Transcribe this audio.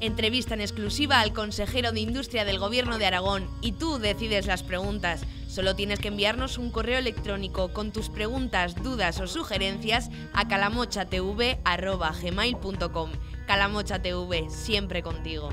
Entrevista en exclusiva al consejero de Industria del Gobierno de Aragón y tú decides las preguntas. Solo tienes que enviarnos un correo electrónico con tus preguntas, dudas o sugerencias a calamochatv.gmail.com. Calamocha TV, siempre contigo.